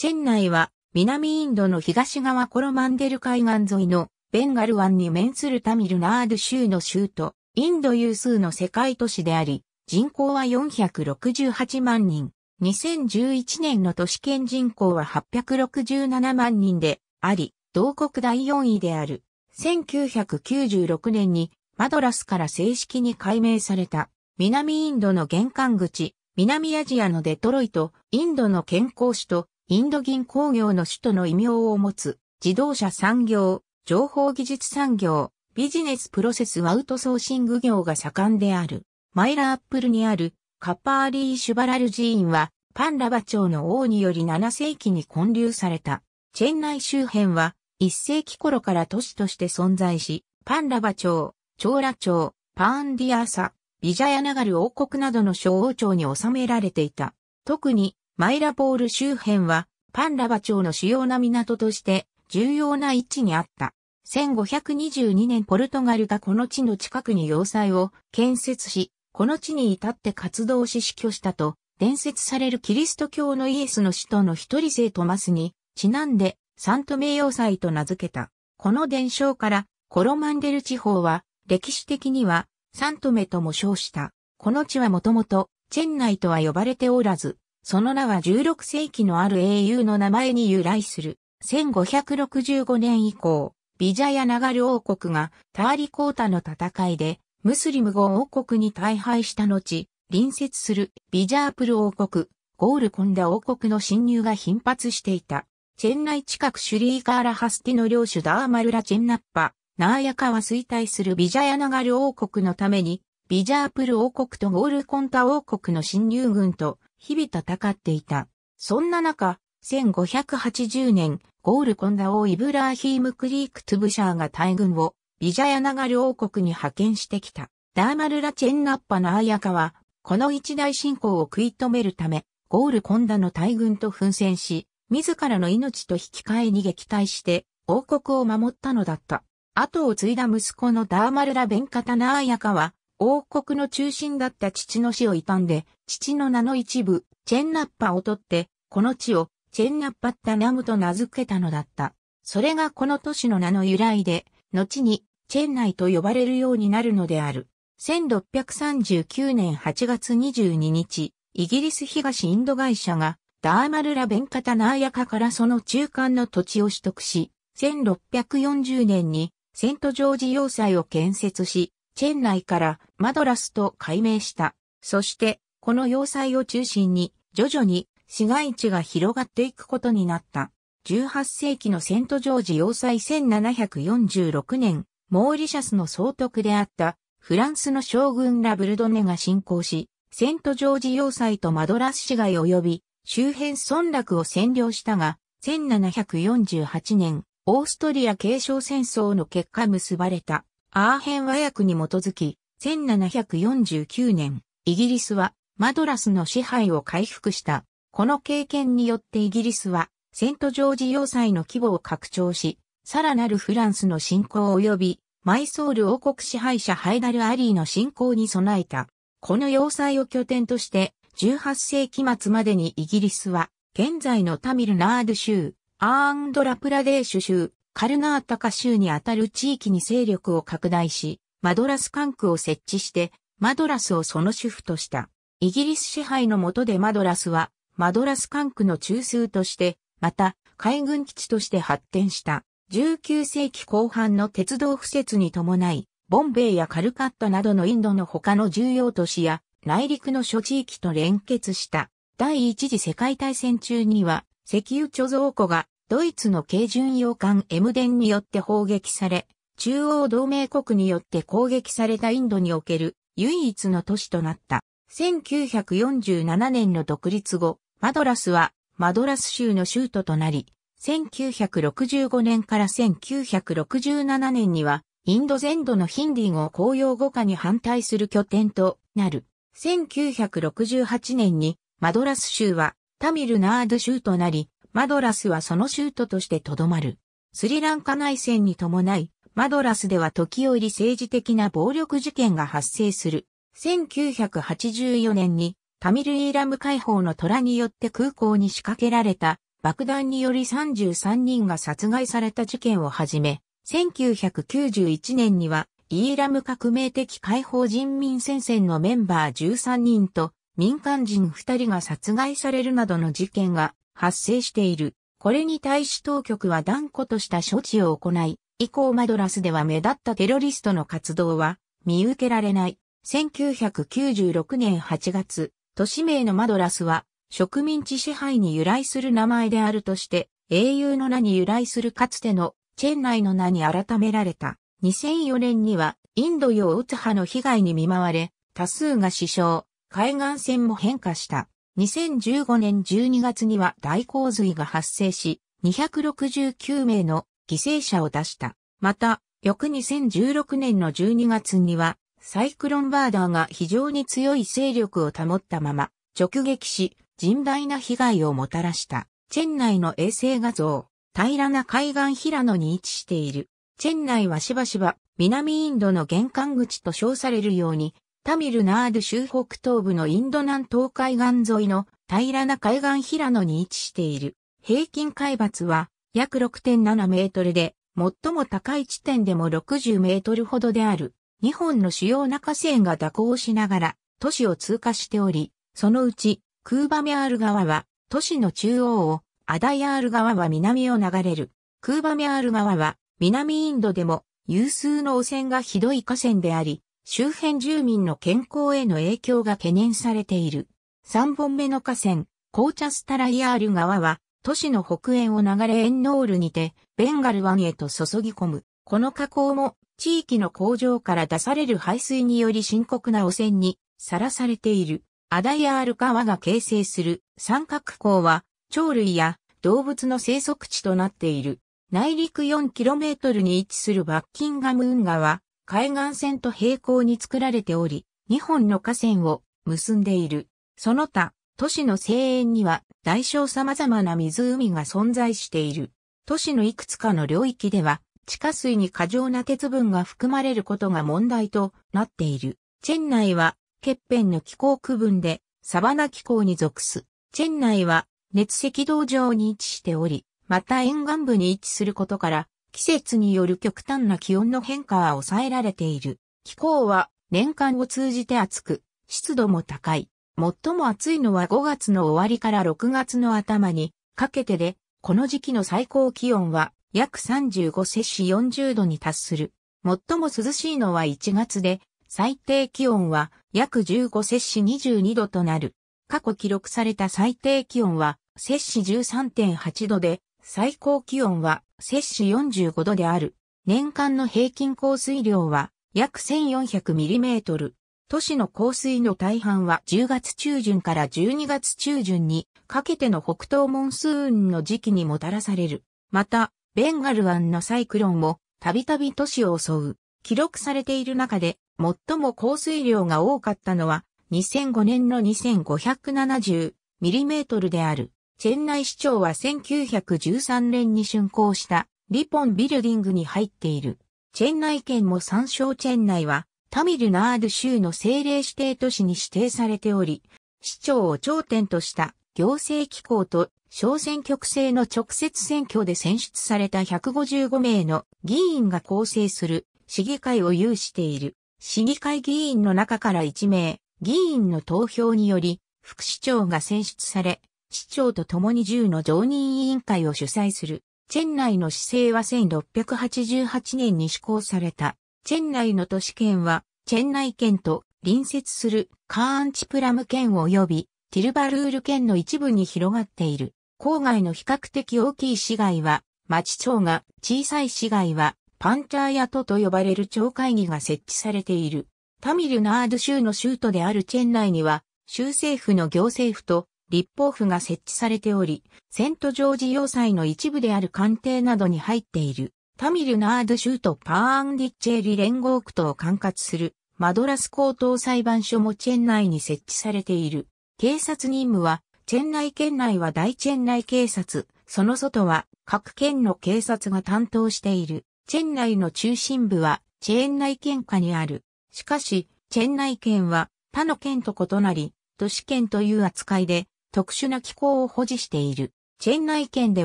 チェンナイは南インドの東側コロマンデル海岸沿いのベンガル湾に面するタミルナード州の州都、インド有数の世界都市であり、人口は468万人。2011年の都市圏人口は867万人であり、同国第4位である。1996年にマドラスから正式に改名された南インドの玄関口、南アジアのデトロイト、インドの健康首都、インド銀工業の首都の異名を持つ自動車産業、情報技術産業、ビジネスプロセスアウトソーシング業が盛んである。マイラアップルにあるカッパーリー・シュバラル寺院はパンラバ朝の王により7世紀に建立された。チェンナイ周辺は1世紀頃から都市として存在し、パンラバ朝、チョーラ朝、パーンディアーサ、ビジャヤナガル王国などの小王朝に収められていた。特にマイラポール周辺はパンラバ朝の主要な港として重要な位置にあった。1522年ポルトガルがこの地の近くに要塞を建設し、この地に至って活動し死去したと、伝説されるキリスト教のイエスの使徒の一人聖トマスに、ちなんで、サントメ要塞と名付けた。この伝承から、コロマンデル地方は、歴史的には、サントメとも称した。この地はもともと、チェンナイとは呼ばれておらず、その名は16世紀のある英雄の名前に由来する。1565年以降、ビジャヤナガル王国がターリコータの戦いでムスリム語王国に大敗した後、隣接するビジャープル王国、ゴールコンダ王国の侵入が頻発していた。チェンナイ近くシュリーカーラハスティの領主ダーマルラチェンナッパ、ナーヤカは衰退するビジャヤナガル王国のために、ビジャープル王国とゴールコンタ王国の侵入軍と日々戦っていた。そんな中、1580年、ゴールコンダ王イブラーヒーム・クリーク・トゥブシャーが大軍をビジャヤナガル王国に派遣してきた。ダーマルラチェンナッパのアヤカは、この一大侵攻を食い止めるため、ゴールコンダの大軍と奮戦し、自らの命と引き換えに撃退して、王国を守ったのだった。後を継いだ息子のダーマルラ・ベンカタナーヤカは、王国の中心だった父の死を悼んで、父の名の一部、チェンナッパを取って、この地をチェンナッパッタナムと名付けたのだった。それがこの都市の名の由来で、後にチェンナイと呼ばれるようになるのである。1639年8月22日、イギリス東インド会社がダーマルラ・ベンカタナーヤカからその中間の土地を取得し、1640年にセントジョージ要塞を建設し、チェンナイからマドラスと改名した。そして、この要塞を中心に、徐々に市街地が広がっていくことになった。18世紀のセントジョージ要塞1746年、モーリシャスの総督であったフランスの将軍ラブルドネが侵攻し、セントジョージ要塞とマドラス市街及び周辺村落を占領したが、1748年、オーストリア継承戦争の結果結ばれたアーヘン和訳に基づき、1749年、イギリスはマドラスの支配を回復した。この経験によってイギリスは、セントジョージ要塞の規模を拡張し、さらなるフランスの侵攻及び、マイソール王国支配者ハイダル・アリーの侵攻に備えた。この要塞を拠点として、18世紀末までにイギリスは、現在のタミルナード州、アーンドラプラデーシュ州、カルナータカ州にあたる地域に勢力を拡大し、マドラス管区を設置して、マドラスをその主婦とした。イギリス支配の下でマドラスは、マドラス管区の中枢として、また海軍基地として発展した。19世紀後半の鉄道敷設に伴い、ボンベイやカルカッタなどのインドの他の重要都市や内陸の諸地域と連結した。第一次世界大戦中には、石油貯蔵庫がドイツの軽巡洋艦エムデンによって砲撃され、中央同盟国によって攻撃されたインドにおける唯一の都市となった。1947年の独立後、マドラスはマドラス州の州都となり、1965年から1967年にはインド全土のヒンディー語を公用語化に反対する拠点となる。1968年にマドラス州はタミルナード州となり、マドラスはその州都としてとどまる。スリランカ内戦に伴い、マドラスでは時折政治的な暴力事件が発生する。1984年にタミルイーラム解放の虎によって空港に仕掛けられた爆弾により33人が殺害された事件をはじめ、1991年にはイーラム革命的解放人民戦線のメンバー13人と民間人2人が殺害されるなどの事件が発生している。これに対し当局は断固とした処置を行い、以降マドラスでは目立ったテロリストの活動は見受けられない。1996年8月、都市名のマドラスは植民地支配に由来する名前であるとして、英雄の名に由来するかつてのチェン内の名に改められた。2004年にはインド洋ウツハの被害に見舞われ、多数が死傷、海岸線も変化した。2015年12月には大洪水が発生し、269名の犠牲者を出した。また、翌2016年の12月には、サイクロンバーダーが非常に強い勢力を保ったまま、直撃し、甚大な被害をもたらした。チェン内の衛星画像、平らな海岸平野に位置している。チェン内はしばしば南インドの玄関口と称されるように、タミルナード州北東部のインド南東海岸沿いの平らな海岸平野に位置している。平均海抜は約6.7メートルで、最も高い地点でも60メートルほどである。日本の主要な河川が蛇行しながら都市を通過しており、そのうちクーバミャール川は都市の中央を、アダヤール川は南を流れる。クーバミャール川は南インドでも有数の汚染がひどい河川であり、周辺住民の健康への影響が懸念されている。3本目の河川、コーチャスタライアール川は、都市の北縁を流れエンノールにて、ベンガル湾へと注ぎ込む。この河口も、地域の工場から出される排水により深刻な汚染にさらされている。アダイアール川が形成する三角港は、鳥類や動物の生息地となっている。内陸 4km に位置するバッキンガム運河は海岸線と平行に作られており、2本の河川を結んでいる。その他、都市の西縁には大小様々な湖が存在している。都市のいくつかの領域では地下水に過剰な鉄分が含まれることが問題となっている。チェン内は、欠片の気候区分でサバナ気候に属す。チェン内は熱赤道上に位置しており、また沿岸部に位置することから、季節による極端な気温の変化は抑えられている。気候は年間を通じて暑く、湿度も高い。最も暑いのは5月の終わりから6月の頭にかけてで、この時期の最高気温は約35摂氏40度に達する。最も涼しいのは1月で、最低気温は約15摂氏22度となる。過去記録された最低気温は摂氏13.8度で、最高気温は摂氏45度である。年間の平均降水量は約 1400mm。都市の降水の大半は10月中旬から12月中旬にかけての北東モンスーンの時期にもたらされる。また、ベンガル湾のサイクロンもたびたび都市を襲う。記録されている中で最も降水量が多かったのは2005年の 2570mm である。チェンナイ市長は1913年に竣工したリポンビルディングに入っている。チェンナイ県も参照チェンナイはタミルナード州の政令指定都市に指定されており、市長を頂点とした行政機構と小選挙区制の直接選挙で選出された155名の議員が構成する市議会を有している。市議会議員の中から1名、議員の投票により、副市長が選出され、市長と共に10の常任委員会を主催する。チェン内の市政は1688年に施行された。チェン内の都市圏は、チェン内県と隣接するカーンチプラム県及びティルバルール県の一部に広がっている。郊外の比較的大きい市街は、町町が小さい市街は、パンチャーヤトと呼ばれる町会議が設置されている。タミルナード州の州都であるチェン内には、州政府の行政府と立法府が設置されており、セントジョージ要塞の一部である官邸などに入っている。タミルナード州とパーアンディッチェリ連合区とを管轄するマドラス高等裁判所もチェン内に設置されている。警察任務は、チェン内県内は大チェン内警察、その外は各県の警察が担当している。チェン内の中心部はチェン内県下にある。しかし、チェン内県は他の県と異なり、都市圏という扱いで特殊な気候を保持している。チェンナイ県で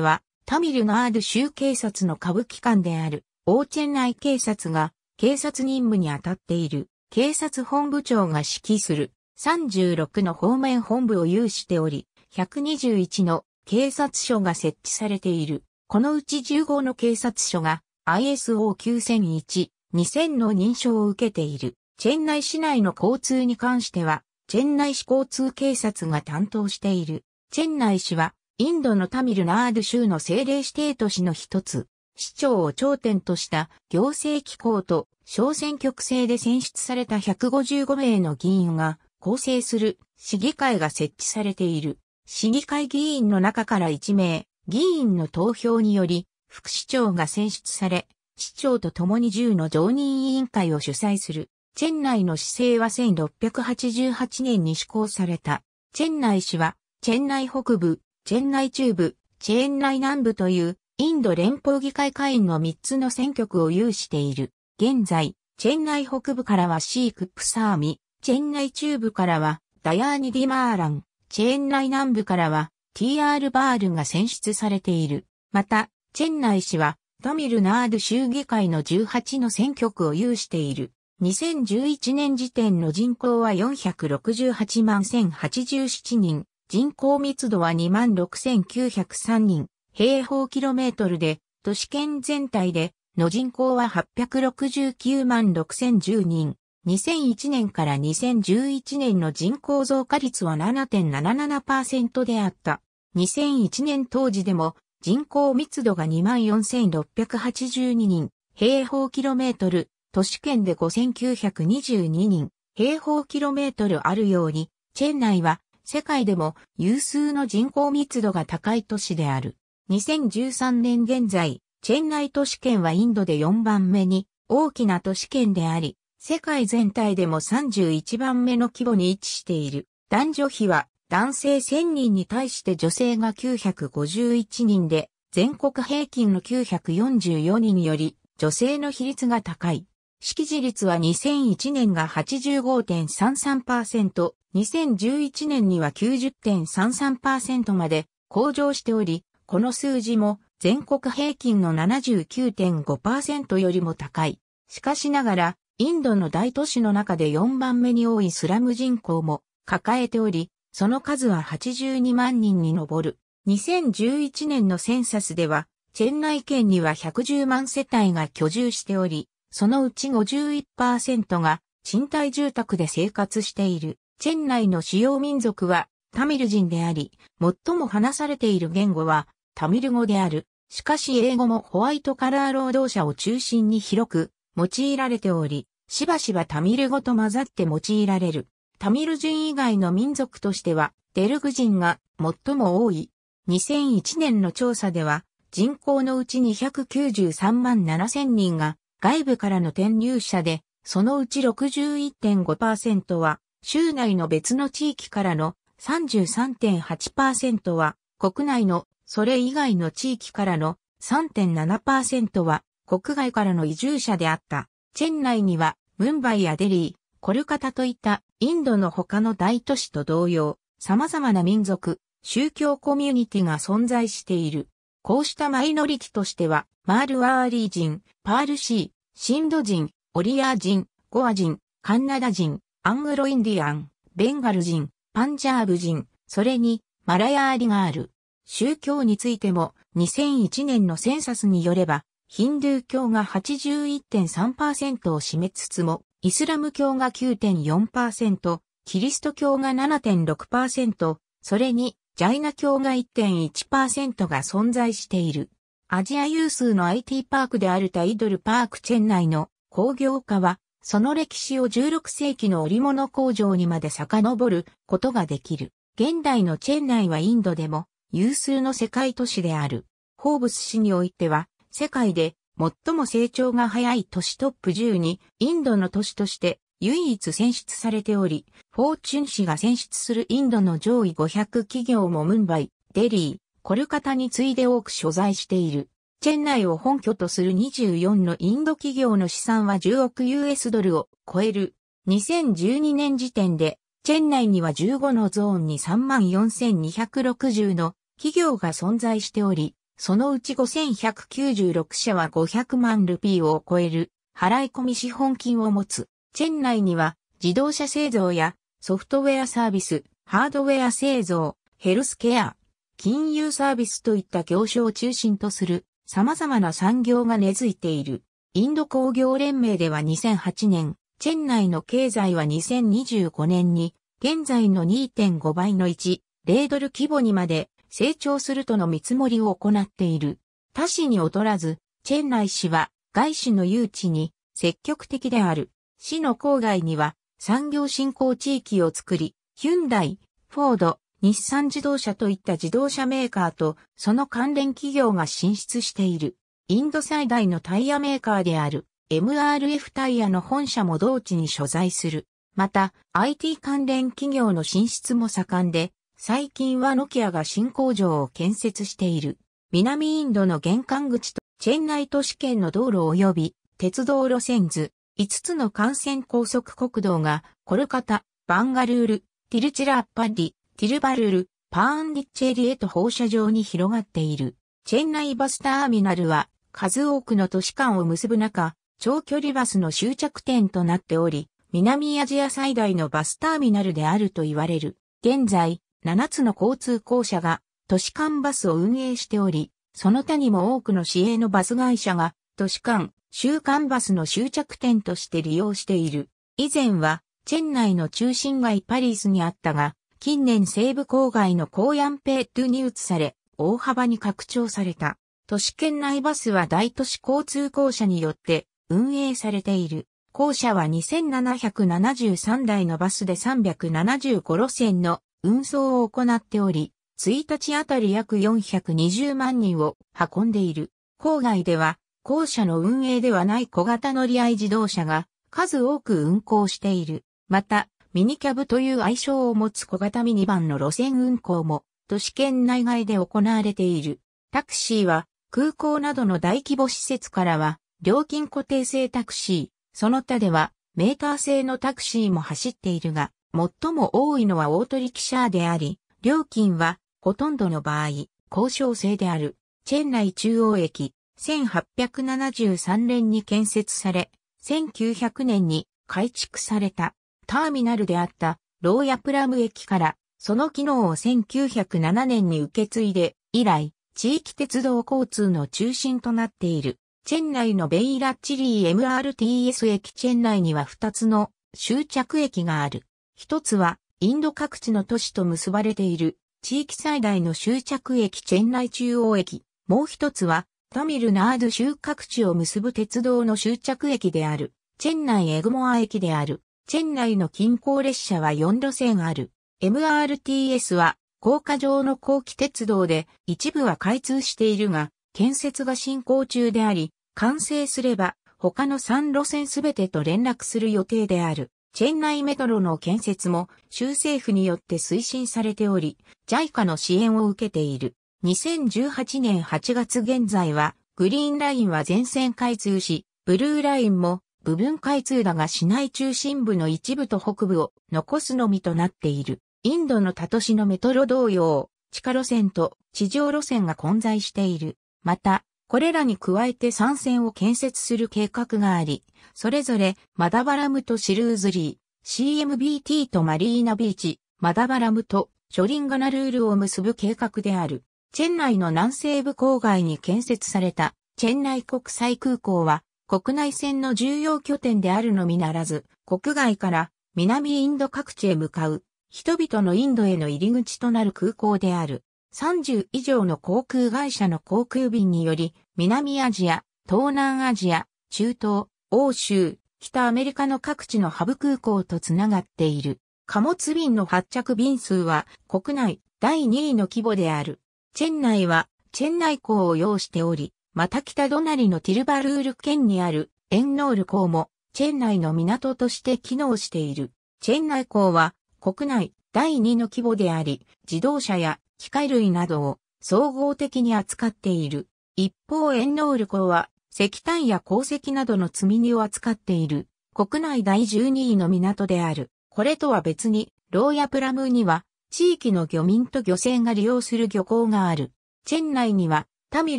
は、タミルナード州警察の下部機関である、オーチェンナイ警察が、警察任務に当たっている、警察本部長が指揮する、36の方面本部を有しており、121の警察署が設置されている。このうち15の警察署が ISO9001、2000の認証を受けている。チェンナイ市内の交通に関しては、チェンナイ市交通警察が担当している。チェンナイ市は、インドのタミルナード州の政令指定都市の一つ。市長を頂点とした行政機構と小選挙区制で選出された155名の議員が構成する市議会が設置されている。市議会議員の中から1名、議員の投票により副市長が選出され、市長と共に10の常任委員会を主催する。チェンナイの市政は1688年に施行された。チェンナイ市は、チェンナイ北部、チェンナイ中部、チェンナイ南部というインド連邦議会会員の3つの選挙区を有している。現在、チェンナイ北部からはシーク・プサーミ、チェンナイ中部からはダヤーニ・ディマーラン、チェンナイ南部からは TR バールが選出されている。また、チェンナイ市はタミルナード州議会の18の選挙区を有している。2011年時点の人口は468万1087人、人口密度は2万6903人、平方キロメートルで、都市圏全体での人口は869万6010人。2001年から2011年の人口増加率は7.77%であった。2001年当時でも人口密度が24,682人、平方キロメートル、都市圏で5,922人、平方キロメートルあるように、チェン内は世界でも有数の人口密度が高い都市である。2013年現在、チェンナイ都市圏はインドで4番目に大きな都市圏であり、世界全体でも31番目の規模に位置している。男女比は男性1000人に対して女性が951人で、全国平均の944人より女性の比率が高い。識字率は2001年が85.33%、2011年には90.33%まで向上しており、この数字も全国平均の79.5%よりも高い。しかしながら、インドの大都市の中で4番目に多いスラム人口も抱えており、その数は82万人に上る。2011年のセンサスでは、チェンナイ県には110万世帯が居住しており、そのうち51%が賃貸住宅で生活している。チェンナイの主要民族はタミル人であり、最も話されている言語はタミル語である。しかし英語もホワイトカラー労働者を中心に広く用いられており、しばしばタミル語と混ざって用いられる。タミル人以外の民族としては、テルグ人が最も多い。2001年の調査では、人口のうち293万7千人が外部からの転入者で、そのうち61.5%は、州内の別の地域からの33.8%は、国内のそれ以外の地域からの3.7%は国外からの移住者であった。チェン内にはムンバイやデリー、コルカタといったインドの他の大都市と同様、様々な民族、宗教コミュニティが存在している。こうしたマイノリティとしては、マールワーリー人、パールシー、シンド人、オリアー人、ゴア人、カンナダ人、アングロインディアン、ベンガル人、パンジャーブ人、それにマラヤーリがある。宗教についても2001年のセンサスによれば、ヒンドゥー教が81.3%を占めつつも、イスラム教が9.4%、キリスト教が7.6%、それにジャイナ教が1.1%が存在している。アジア有数の IT パークであるタイドルパークチェン内の工業化は、その歴史を16世紀の織物工場にまで遡ることができる。現代のチェン内はインドでも有数の世界都市である。ホーブス市においては、世界で最も成長が早い都市トップ10に、インドの都市として唯一選出されており、フォーチュン市が選出するインドの上位500企業もムンバイ、デリー、コルカタに次いで多く所在している。チェン内を本拠とする24のインド企業の資産は10億 US ドルを超える。2012年時点で、チェン内には15のゾーンに34,260の企業が存在しており、そのうち5196社は500万ルピーを超える払い込み資本金を持つ。チェン内には自動車製造やソフトウェアサービス、ハードウェア製造、ヘルスケア、金融サービスといった業種を中心とする様々な産業が根付いている。インド工業連盟では2008年、チェン内の経済は2025年に現在の2.5倍の1、0ドル規模にまで成長するとの見積もりを行っている。他市に劣らず、チェン内市は外資の誘致に積極的である。市の郊外には産業振興地域を作り、ヒュンダイ、フォード、日産自動車といった自動車メーカーとその関連企業が進出している。インド最大のタイヤメーカーである MRF タイヤの本社も同地に所在する。また、IT 関連企業の進出も盛んで、最近はノキアが新工場を建設している。南インドの玄関口とチェンナイ都市圏の道路及び鉄道路線図、5つの幹線高速国道がコルカタ、バンガルール、ティルチラッパッディ、ティルバルール、パーンディッチェリエと放射状に広がっている。チェンナイバスターミナルは数多くの都市間を結ぶ中、長距離バスの終着点となっており、南アジア最大のバスターミナルであると言われる。現在、7つの交通公社が都市間バスを運営しており、その他にも多くの市営のバス会社が都市間、週間バスの終着点として利用している。以前は、チェン内の中心街パリスにあったが、近年西部郊外のコーヤンペートゥに移され、大幅に拡張された。都市圏内バスは大都市交通公社によって運営されている。校舎は2773台のバスで375路線の運送を行っており、1日あたり約420万人を運んでいる。郊外では、校舎の運営ではない小型乗り合い自動車が数多く運行している。また、ミニキャブという愛称を持つ小型ミニバンの路線運行も都市圏内外で行われている。タクシーは空港などの大規模施設からは料金固定制タクシー、その他ではメーター製のタクシーも走っているが、最も多いのはオートリキシャーであり、料金はほとんどの場合、交渉制である。チェンナイ中央駅、1873年に建設され、1900年に改築されたターミナルであったローヤプラム駅からその機能を1907年に受け継いで以来地域鉄道交通の中心となっている。チェン内のベイラッチリー MRTS 駅チェン内には2つの終着駅がある。一つはインド各地の都市と結ばれている地域最大の終着駅チェン内中央駅。もう一つはタミルナード州各地を結ぶ鉄道の終着駅である。チェン内エグモア駅である。チェン内の近郊列車は4路線ある。MRTS は高架上の後期鉄道で一部は開通しているが、建設が進行中であり、完成すれば、他の3路線すべてと連絡する予定である。チェンナイメトロの建設も州政府によって推進されており、JICA の支援を受けている。2018年8月現在は、グリーンラインは全線開通し、ブルーラインも部分開通だが市内中心部の一部と北部を残すのみとなっている。インドの他都市のメトロ同様、地下路線と地上路線が混在している。また、これらに加えて3線を建設する計画があり、それぞれマダバラムとシルーズリー、CMBT とマリーナビーチ、マダバラムとショリンガナルールを結ぶ計画である。チェン内の南西部郊外に建設されたチェン内国際空港は国内線の重要拠点であるのみならず、国外から南インド各地へ向かう人々のインドへの入り口となる空港である。30以上の航空会社の航空便により、南アジア、東南アジア、中東、欧州、北アメリカの各地のハブ空港とつながっている。貨物便の発着便数は国内第2位の規模である。チェン内はチェン内港を要しており、また北隣のティルバルール県にあるエンノール港もチェン内の港として機能している。チェン内港は国内第2の規模であり、自動車や機械類などを総合的に扱っている。一方エンノール港は石炭や鉱石などの積み荷を扱っている国内第12位の港である。これとは別にローヤプラムには地域の漁民と漁船が利用する漁港がある。チェン内にはタミ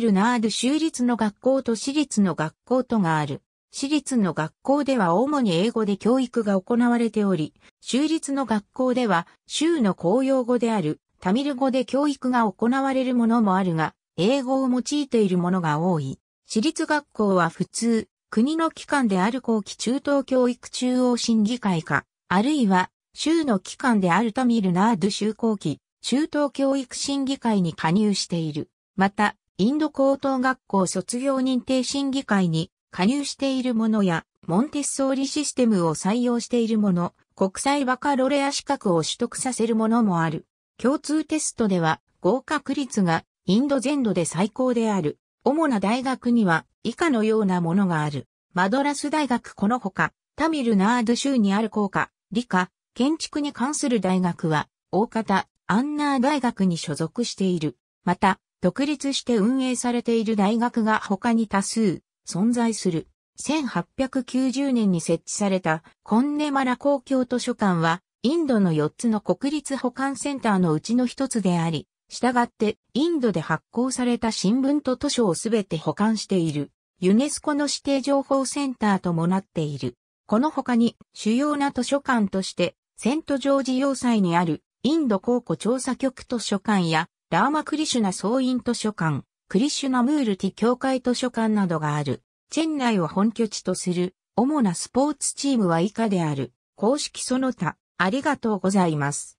ルナード州立の学校と私立の学校とがある。私立の学校では主に英語で教育が行われており、州立の学校では州の公用語であるタミル語で教育が行われるものもあるが、英語を用いているものが多い。私立学校は普通、国の機関である後期中等教育中央審議会か、あるいは州の機関であるタミルナード州後期中等教育審議会に加入している。また、インド高等学校卒業認定審議会に加入しているものや、モンテッソーリシステムを採用しているもの、国際バカロレア資格を取得させるものもある。共通テストでは合格率がインド全土で最高である。主な大学には以下のようなものがある。マドラス大学このほか、タミルナード州にある工科、理科、建築に関する大学は、大方、アンナー大学に所属している。また、独立して運営されている大学が他に多数、存在する。1890年に設置されたコンネマラ公共図書館は、インドの4つの国立保管センターのうちの一つであり、従ってインドで発行された新聞と図書をすべて保管している。ユネスコの指定情報センターともなっている。この他に主要な図書館として、セントジョージ要塞にあるインド考古調査局図書館やラーマクリシュナ総員図書館、クリシュナムールティ教会図書館などがある。チェン内を本拠地とする主なスポーツチームは以下である。公式その他、ありがとうございます。